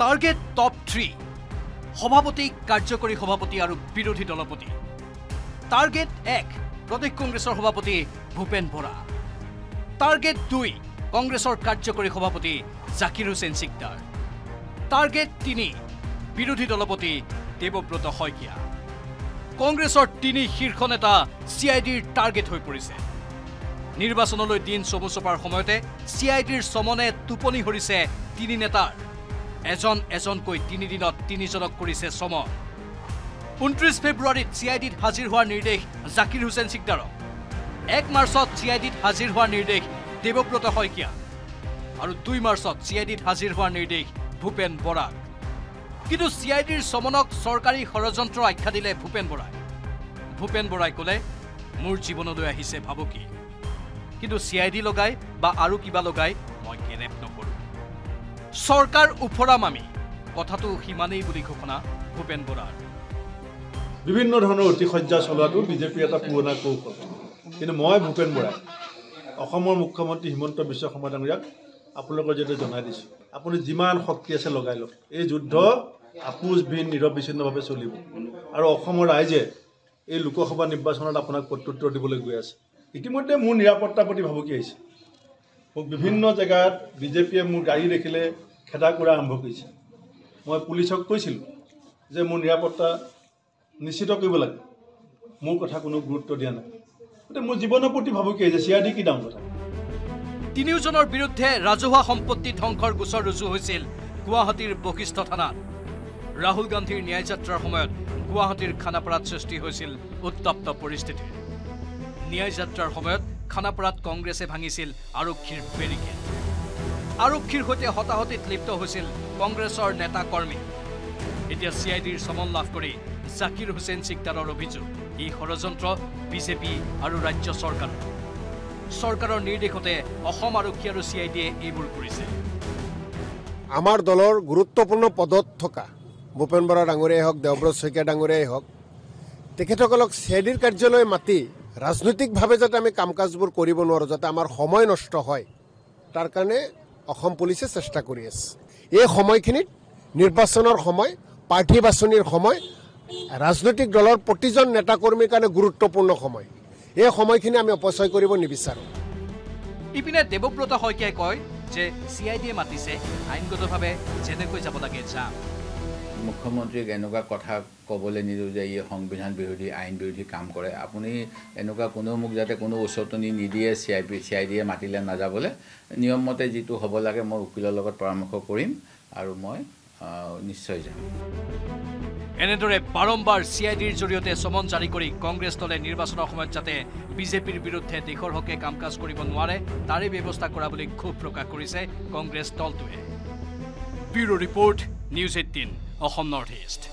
Target top three সভাপতি কাৰ্যকৰী সভাপতি আৰু বিৰোধী দলপতি। টাৰ্গেট এক প্ৰদেশ কংগ্ৰেছৰ সভাপতি ভূপেন বৰা। টাৰ্গেট দুই কংগ্ৰেছৰ কাৰ্যকৰী সভাপতি জাকিৰ হুছেইন চিকদাৰ। টাৰ্গেট তিনি বিৰোধী দলপতি দেৱব্ৰত শইকীয়া। কংগ্ৰেছৰ তিনি শীৰ্ষ নেতা চি আই ডিৰ টাৰ্গেট হৈ পৰিছে। নিৰ্বাচনলৈ দিন চমু চপাৰ সময়তে চি আই ডিৰ চমনে টোপনি সৰিছে তিনি নেতাৰ। এজন এজনকৈ তিনিদিনত তিনিজনক কৰিছে চমন ঊনত্ৰিছ ফেব্ৰুৱাৰীত চি আই ডিত হাজিৰ হোৱাৰ নিৰ্দেশ জাকিৰ হুছেইন চিকদাৰক। এক মাৰ্চত চি আই ডিত হাজিৰ হোৱাৰ নিৰ্দেশ দেৱব্ৰত শইকীয়া। আৰু দুই মাৰ্চত চি আই ডিত হাজিৰ হোৱাৰ নিৰ্দেশ ভূপেন বৰাক। কিন্তু চি আই ডিৰ চমনক চৰকাৰী ষড়যন্ত্ৰ আখ্যা দিলে ভূপেন বৰাই। ভূপেন বৰাই ক'লে মোৰ জীৱনলৈ আহিছে ভাবুকি। কিন্তু চি আই ডি লগাই বা আৰু কিবা লগাই মই গেৰেপ নকৰোঁ। চৰকাৰ ওফৰাম আমি কথাটো সিমানেই বুলি ঘোষণা ভূপেন বৰাৰ। বিভিন্ন ধৰণৰ অতিশয্যা চলোৱাটো বিজেপিৰ এটা পুৰণা কৌশল। কিন্তু মই ভূপেন বৰাই অসমৰ মুখ্যমন্ত্ৰী হিমন্ত বিশ্ব শৰ্মা ডাঙৰীয়াক আপোনালোকৰ জৰিয়তে জনাই দিছোঁ। আপুনি যিমান শক্তি আছে লগাই লওক এই যুদ্ধ আপোচবিহীন নিৰবিচ্ছিন্নভাৱে চলিব। আৰু অসমৰ ৰাইজে এই লোকসভা নিৰ্বাচনত আপোনাক প্ৰত্যুত্তৰ দিবলৈ গৈ আছে। ইতিমধ্যে মোৰ নিৰাপত্তাৰ প্ৰতি ভাবুকি আহিছে। মোক বিভিন্ন জেগাত বিজেপিয়ে মোৰ গাড়ী দেখিলে খেদা কৰা আৰম্ভ কৰিছে। মই পুলিচক কৈছিলোঁ যে মোৰ নিৰাপত্তা নিশ্চিত কৰিব লাগে। মোৰ কথা কোনো গুৰুত্ব দিয়া নাই। গতিকে মোৰ জীৱনৰ প্ৰতি ভাবুকি আহিছে। চি আৰ ডি কি ডাঙৰ কথা? তিনিওজনৰ বিৰুদ্ধে ৰাজহুৱা সম্পত্তি ধ্বংসৰ গোচৰ ৰুজু হৈছিল গুৱাহাটীৰ বশিষ্ঠ থানাত। ৰাহুল গান্ধীৰ ন্যায় যাত্ৰাৰ সময়ত গুৱাহাটীৰ খানাপাৰাত সৃষ্টি হৈছিল উত্তপ্ত পৰিস্থিতিৰ ন্যায় যাত্ৰাৰ সময়ত খানাপাৰাত কংগ্ৰেছে ভাঙিছিল আৰক্ষীৰ বেৰিকেড। আৰক্ষীৰ সৈতে হতাহতিত লিপ্ত হৈছিল কংগ্ৰেছৰ নেতা কৰ্মী। এতিয়া চি আই ডিৰ চমন লাভ কৰি জাকিৰ হুছেইন চিকদাৰৰ অভিযোগ ই ষড়যন্ত্ৰ বিজেপি আৰু ৰাজ্য চৰকাৰৰ। চৰকাৰৰ নিৰ্দেশতে অসম আৰক্ষী আৰু চি আই ডিয়ে এইবোৰ কৰিছে। আমাৰ দলৰ গুৰুত্বপূৰ্ণ পদত থকা ভূপেন বৰা ডাঙৰীয়াই হওক দেৱব্ৰত শইকীয়া ডাঙৰীয়াই হওক তেখেতসকলক চি আই ডিৰ কাৰ্যালয় মাতি ৰাজনৈতিকভাৱে যাতে আমি কাম কাজবোৰ কৰিব নোৱাৰোঁ যাতে আমাৰ সময় নষ্ট হয় তাৰ কাৰণে অসম পুলিচে চেষ্টা কৰি আছে। এই সময়খিনিত নিৰ্বাচনৰ সময় প্ৰাৰ্থী বাছনিৰ সময় ৰাজনৈতিক দলৰ প্ৰতিজন নেতাকৰ্মীৰ কাৰণে গুৰুত্বপূৰ্ণ সময়। এই সময়খিনি আমি অপচয় কৰিব নিবিচাৰোঁ। ইপিনে দেৱব্ৰত শইকীয়াই কয় যে চি আই ডিয়ে মাতিছে আইনগতভাৱে যেনেকৈ যাব লাগে যাম। মুখ্যমন্ত্ৰীক এনেকুৱা কথা ক'বলৈ নিদিওঁ যে ই সংবিধান বিৰোধী আইন বিৰোধী কাম কৰে। আপুনি এনেকুৱা কোনো মোক যাতে কোনো উচতনি নিদিয়ে C I P C I ডিয়ে মাতিলে নাযাবলৈ নিয়মমতে যিটো হ'ব লাগে মই উকিলৰ লগত পৰামৰ্শ কৰিম আৰু মই নিশ্চয় যাম। এনেদৰে বাৰম্বাৰ চি আই ডিৰ জৰিয়তে চমন জাৰি কৰি কংগ্ৰেছ দলে নিৰ্বাচনৰ সময়ত যাতে বিজেপিৰ বিৰুদ্ধে দেশৰ হকে কাম কাজ কৰিব নোৱাৰে তাৰে ব্যৱস্থা কৰা বুলি ক্ষোভ প্ৰকাশ কৰিছে কংগ্ৰেছ দলটোৱে। Bureau' report news eighteen Assam north east